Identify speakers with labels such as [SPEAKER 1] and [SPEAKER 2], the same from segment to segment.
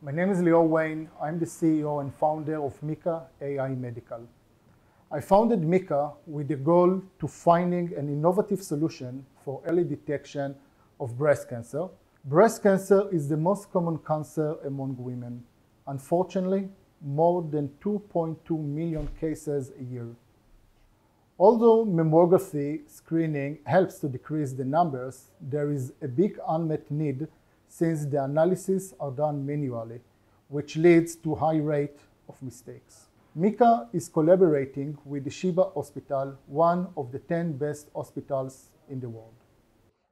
[SPEAKER 1] My name is Lior Wayn. I'm the CEO and founder of MICA AI Medical. I founded MICA with the goal to finding an innovative solution for early detection of breast cancer. Breast cancer is the most common cancer among women. Unfortunately, more than 2.2 million cases a year. Although mammography screening helps to decrease the numbers, there is a big unmet need since the analyses are done manually, which leads to high rate of mistakes. MICA is collaborating with the Sheba Hospital, one of the 10 best hospitals in the world.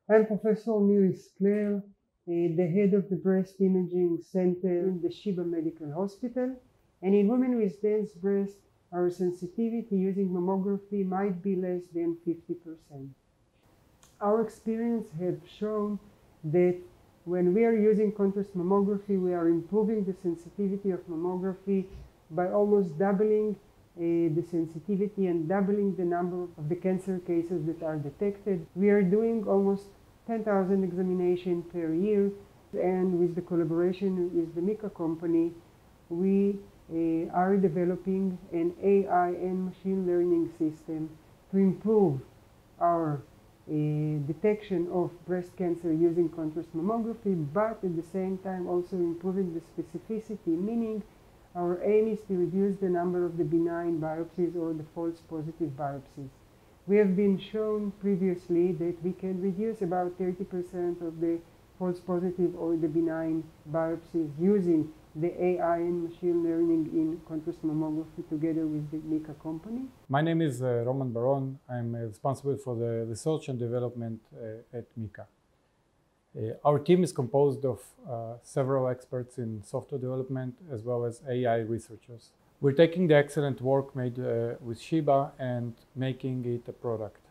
[SPEAKER 2] I'm Professor Miri Sklair, uh, the head of the Breast Imaging Center in the Sheba Medical Hospital. And in women with dense breast, our sensitivity using mammography might be less than 50%. Our experience have shown that when we are using contrast mammography, we are improving the sensitivity of mammography by almost doubling uh, the sensitivity and doubling the number of the cancer cases that are detected. We are doing almost 10,000 examinations per year and with the collaboration with the MICA company, we uh, are developing an AI and machine learning system to improve our detection of breast cancer using contrast mammography, but at the same time also improving the specificity, meaning our aim is to reduce the number of the benign biopsies or the false positive biopsies. We have been shown previously that we can reduce about 30% of the false positive or the benign biopsies using the AI and machine learning in contrast mammography together with the MICA company.
[SPEAKER 3] My name is uh, Roman Baron. I'm uh, responsible for the research and development uh, at MICA. Uh, our team is composed of uh, several experts in software development as well as AI researchers. We're taking the excellent work made uh, with Sheba and making it a product.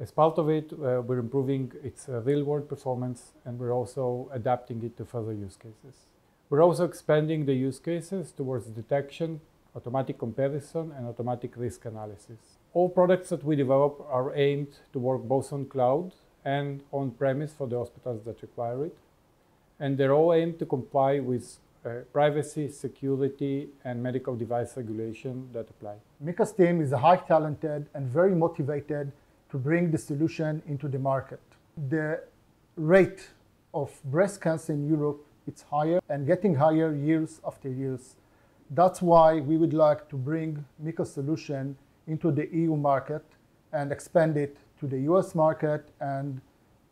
[SPEAKER 3] As part of it, we're improving its real-world performance and we're also adapting it to further use cases. We're also expanding the use cases towards detection, automatic comparison, and automatic risk analysis. All products that we develop are aimed to work both on cloud and on-premise for the hospitals that require it. And they're all aimed to comply with uh, privacy, security, and medical device regulation that apply.
[SPEAKER 1] MICA's team is a high talented and very motivated to bring the solution into the market. The rate of breast cancer in Europe it's higher and getting higher years after years. That's why we would like to bring MICA solution into the EU market and expand it to the US market and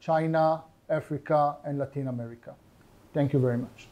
[SPEAKER 1] China, Africa, and Latin America. Thank you very much.